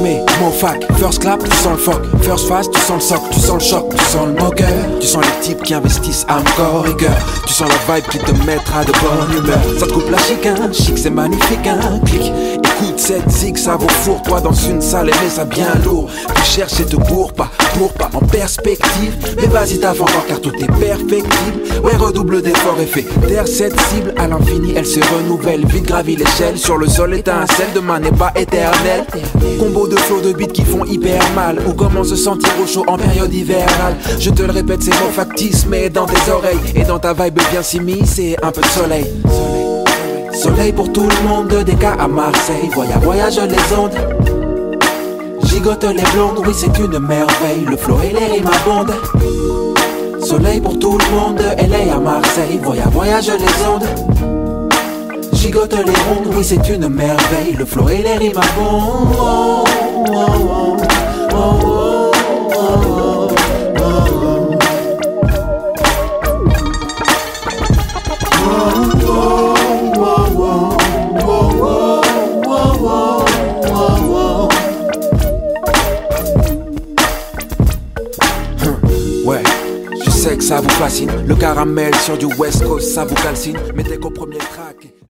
mai, fac, first clap, tu sens le fuck, first fast, tu sens le soc, tu sens le choc, tu sens le moqueur, tu sens les types qui investissent à encore rigueur, tu sens la vibe qui te mettra de bonne humeur, ça te coupe la chic, hein, chic c'est magnifique, hein, clic, écoute cette zig, ça vaut four, toi dans une salle, mais ça bien lourd, tu cherches et te bourre pas, pas en perspective, mais vas-y t'as encore car tout est perfectible, ouais redouble d'efforts et fait terre cette cible, à l'infini elle se renouvelle, vite gravit l'échelle, sur le sol étincelle, demain n'est pas éternel, combo de flots de beats qui font hyper mal. Ou comment se sentir au chaud en période hivernale. Je te le répète c'est mon factice mais dans tes oreilles. Et dans ta vibe bien c'est un peu de soleil. Soleil pour tout le monde, des cas à Marseille. Voyage, voyage les ondes Gigote les blondes, oui c'est une merveille. Le flow et les rimes abondent. Soleil pour tout le monde, LA à Marseille. Voyage, voyage les ondes. Gigote les rondes, oui c'est une merveille, le flow et les rimes à Ouais, je sais que ça vous fascine. Le caramel sur du West Coast, ça vous calcine. Mettez qu'au premier track.